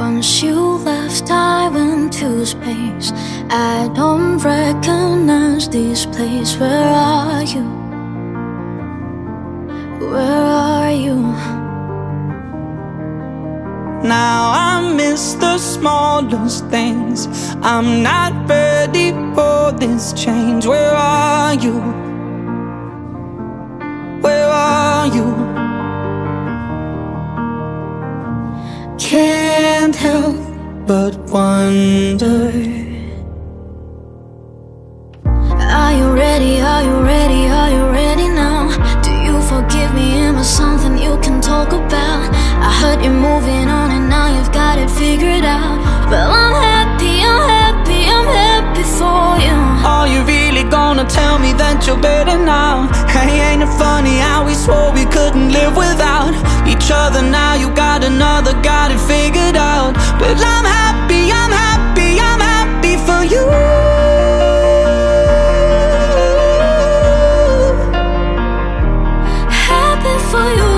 Once you left, I went to space. I don't recognize this place. Where are you? Where are you? Now I miss the smallest things. I'm not ready for this change. Where are you? Where are you? Can't help but wonder. Are you ready? Are you ready? Are you ready now? Do you forgive me? Am I something you can talk about? I heard you're moving on and now you've got it figured out. Well, I'm happy, I'm happy, I'm happy for you. Are you really gonna tell me that you're better now? Hey, ain't it funny how we swore we couldn't live without each other? Now you got another, got it figured out. Well, I'm happy, I'm happy, I'm happy for you. Happy for you.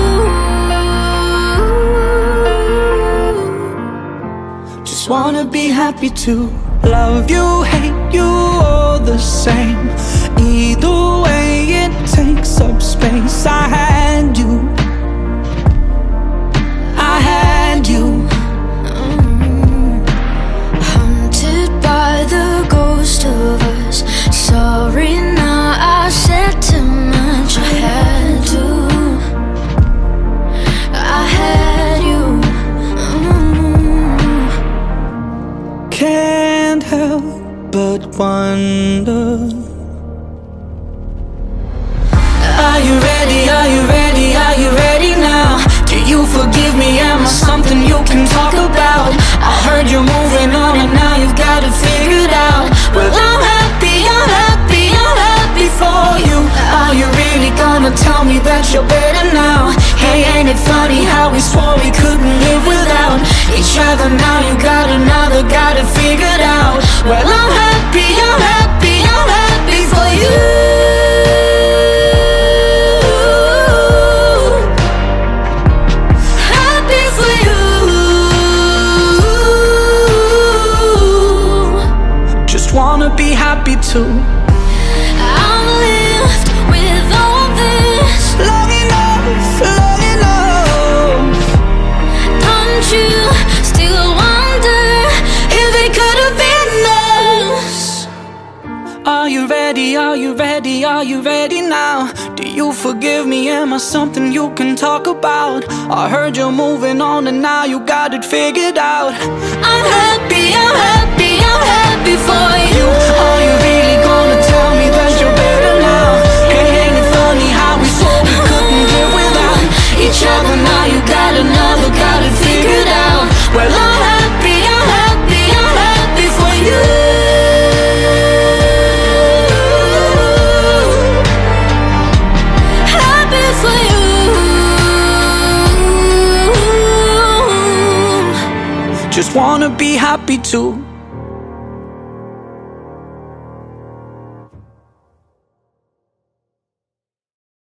Just wanna be happy to love you, hate you all the same. Either way, it takes up space. I had Can't help but wonder. Are you ready? Are you ready? Are you ready now? Do you forgive me? Am I something you can talk about? I heard you're moving on and now you've got it figured out. Well, I'm happy, I'm happy, I'm happy for you. Are you really gonna tell me that you're better now? Hey, ain't it funny how we swore we couldn't live without each other? Now you got another, got it figured out. Too. I'm with all this. Long enough, long enough. Don't you still wonder if it could have been us? Are you ready? Are you ready? Are you ready now? Do you forgive me? Am I something you can talk about? I heard you're moving on and now you got it figured out. I'm happy, I'm happy, I'm happy for you. Wanna be happy too.